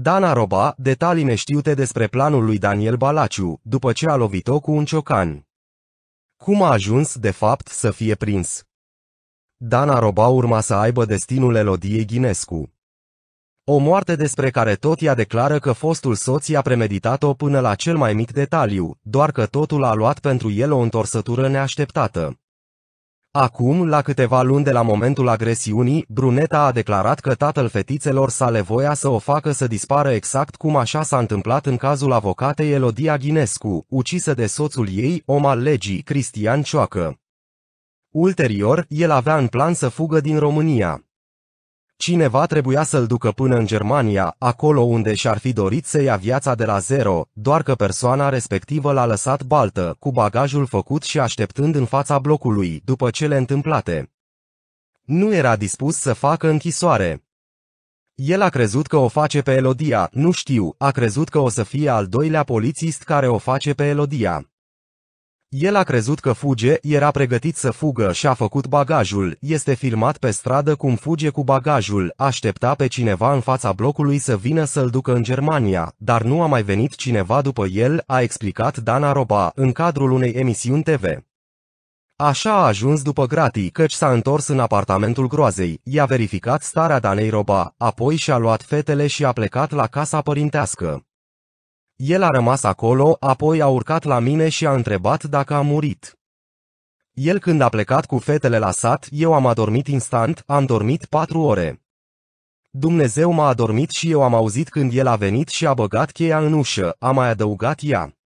Dana Roba, detalii neștiute despre planul lui Daniel Balaciu, după ce a lovit-o cu un ciocan. Cum a ajuns, de fapt, să fie prins? Dana Roba urma să aibă destinul Elodiei Ghinescu. O moarte despre care tot ea declară că fostul soț i-a premeditat-o până la cel mai mic detaliu, doar că totul a luat pentru el o întorsătură neașteptată. Acum, la câteva luni de la momentul agresiunii, Bruneta a declarat că tatăl fetițelor sale voia să o facă să dispară exact cum așa s-a întâmplat în cazul avocatei Elodia Ghinescu, ucisă de soțul ei, om al legii, Cristian Cioacă. Ulterior, el avea în plan să fugă din România. Cineva trebuia să-l ducă până în Germania, acolo unde și-ar fi dorit să ia viața de la zero, doar că persoana respectivă l-a lăsat baltă, cu bagajul făcut și așteptând în fața blocului, după cele întâmplate. Nu era dispus să facă închisoare. El a crezut că o face pe Elodia, nu știu, a crezut că o să fie al doilea polițist care o face pe Elodia. El a crezut că fuge, era pregătit să fugă și a făcut bagajul, este filmat pe stradă cum fuge cu bagajul, aștepta pe cineva în fața blocului să vină să-l ducă în Germania, dar nu a mai venit cineva după el, a explicat Dana Roba, în cadrul unei emisiuni TV. Așa a ajuns după gratii, căci s-a întors în apartamentul groazei, i-a verificat starea Danei Roba, apoi și-a luat fetele și a plecat la casa părintească. El a rămas acolo, apoi a urcat la mine și a întrebat dacă a murit. El când a plecat cu fetele la sat, eu am adormit instant, am dormit patru ore. Dumnezeu m-a adormit și eu am auzit când el a venit și a băgat cheia în ușă, a mai adăugat ea.